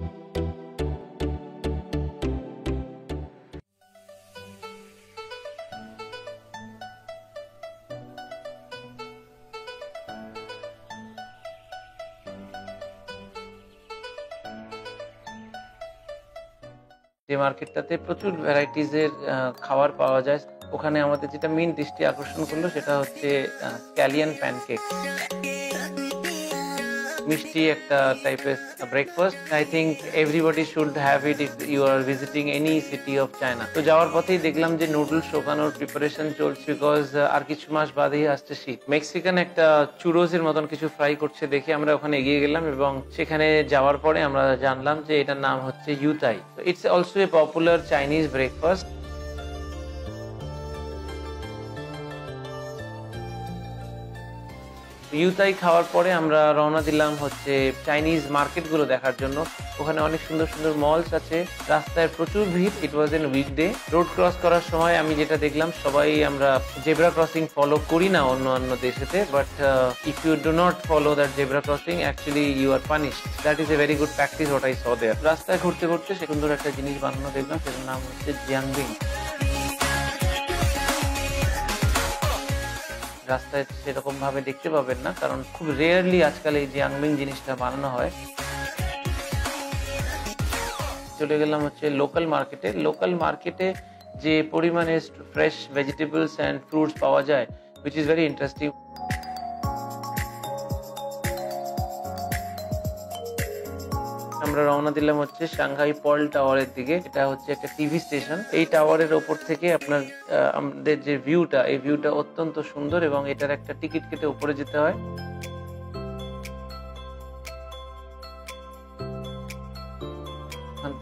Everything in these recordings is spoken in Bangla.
যে মার্কেটটাতে প্রচুর ভ্যারাইটিজের খাবার পাওয়া যায়। ওখানে আমাদের যেটা মেন দৃষ্টি আকর্ষণ করল সেটা হচ্ছে স্ক্যালিয়ান প্যানকেক মিষ্টি একটা টাইপের breakfast I think everybody should have it if you are visiting any city of China তো যাওয়ার পথেই দেখলাম যে নুডলস শোকানোর প্রিপারেশন চলছে বিকজ আর কিছু মাস বাদেই আসছে শীত। মেক্সিকান একটা চুরোজের মতন কিছু ফ্রাই করছে দেখে আমরা ওখানে এগিয়ে গেলাম এবং সেখানে যাওয়ার পরে আমরা জানলাম যে এটার নাম হচ্ছে youtiao it's also a popular Chinese breakfast youtiao খাওয়ার পরে আমরা রওনা দিলাম হচ্ছে চাইনিজ মার্কেটগুলো দেখার জন্য। ওখানে অনেক সুন্দর সুন্দর মলস আছে। রাস্তায় প্রচুর ভিড়। It was an weekday road cross করার সময় আমি যেটা দেখলাম, সবাই আমরা জেব্রা ক্রসিং ফলো করি না অন্য অন্য দেশেতে। But if you do not follow that zebra crossing actually you are punish that is a very good practice what I saw there রাস্তায় ঘুরতে ঘুরতে সে সুন্দর একটা জিনিস বানানো দেখলাম, সেটার নাম হচ্ছে জিয়াংবিং রাস্তায় সেরকম ভাবে দেখতে পাবেন না, কারণ খুব রেয়ারলি আজকাল এই জিয়াংমিং জিনিসটা বানানো হয়। চলে গেলাম হচ্ছে লোকাল মার্কেটে লোকাল মার্কেটে যে পরিমাণে ফ্রেশ ভেজিটেবলস অ্যান্ড ফ্রুটস পাওয়া যায় উইচ ইজ ভেরি ইন্টারেস্টিং আমরা রওনা দিলাম হচ্ছে সাংহাই পল টাওয়ারের দিকে। এটা হচ্ছে একটা টিভি স্টেশন। এই টাওয়ারের ওপর থেকে আপনার আমাদের যে ভিউটা, এই ভিউটা অত্যন্ত সুন্দর এবং এটার একটা টিকিট কেটে উপরে যেতে হয়।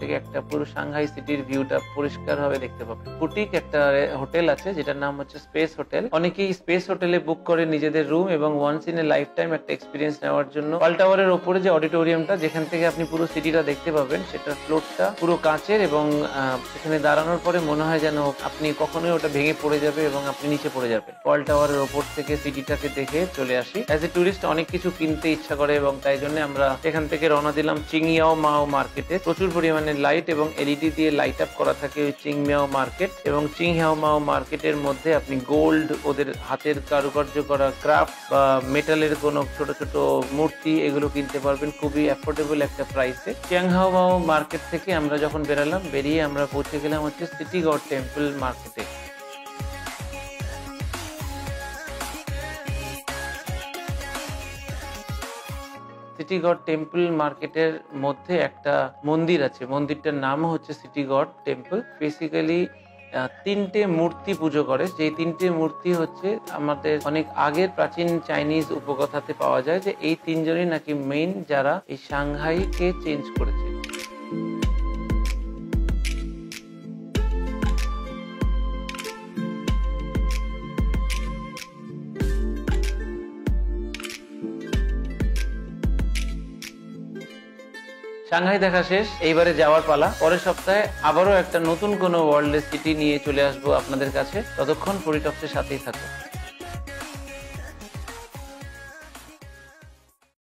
থেকে একটা পুরো সাংহাই সিটির ভিউটা পরিষ্কার ভাবে দেখতে পাবে। বুটিক একটা হোটেল আছে, যেটার নাম হচ্ছে স্পেস হোটেল। অনেকেই স্পেস হোটেলে বুক করে নিজেদের রুম এবং once in a life time একটা এক্সপিরিয়েন্স নেওয়ার জন্য পাল টাওয়ারের ওপরে যে অডিটোরিয়ামটা যেখান থেকে আপনি পুরো সিটিটা দেখতে পাবেন, সেটার ফ্লোরটা পুরো কাঁচের এবং সেখানে দাঁড়ানোর পরে মনে হয় যেন আপনি কখনোই ওটা ভেঙে পড়ে যাবে এবং আপনি নিচে পড়ে যাবেন। পল টাওয়ারের ওপর থেকে সিটিটাকে দেখে চলে আসি। অ্যাজ এ টুরিস্ট অনেক কিছু কিনতে ইচ্ছা করে এবং তাই জন্য আমরা এখান থেকে রওনা দিলাম চিংইয়াও মাও মার্কেটে। প্রচুর পরিমাণে লাইট এবং এলইডি দিয়ে লাইট আপ করা থাকে ওই চিংমিয়াও মার্কেট এবং চিংহাও মাও মার্কেটের মধ্যে আপনি গোল্ড ওদের হাতের কারুকার্য করা ক্রাফট বা মেটালের কোনো ছোট ছোট মূর্তি এগুলো কিনতে পারবেন। খুবই অ্যাফোর্ডেবল একটা প্রাইসে চিয়াংহাও মাও মার্কেট থেকে আমরা যখন বেরালাম, বেরিয়ে আমরা পৌঁছে গেলাম হচ্ছে সিটিগড় টেম্পল মার্কেটে সিটি গড টেম্পল মার্কেটের মধ্যে একটা মন্দির আছে। মন্দিরটার নাম হচ্ছে সিটিগড় টেম্পল। বেসিক্যালি তিনটে মূর্তি পুজো করে। যে তিনটে মূর্তি হচ্ছে আমাদের অনেক আগের প্রাচীন চাইনিজ উপকথাতে পাওয়া যায় যে এই তিনজনই নাকি মেইন যারা এই সাংহাইকে চেঞ্জ করেছে। সাংহাই দেখা শেষ, এইবারে যাওয়ার পালা। পরের সপ্তাহে আবারও একটা নতুন কোনো ওয়ার্ল্ডের সিটি নিয়ে চলে আসব আপনাদের কাছে। ততক্ষণ পরিটক্সের সাথেই থাকুন।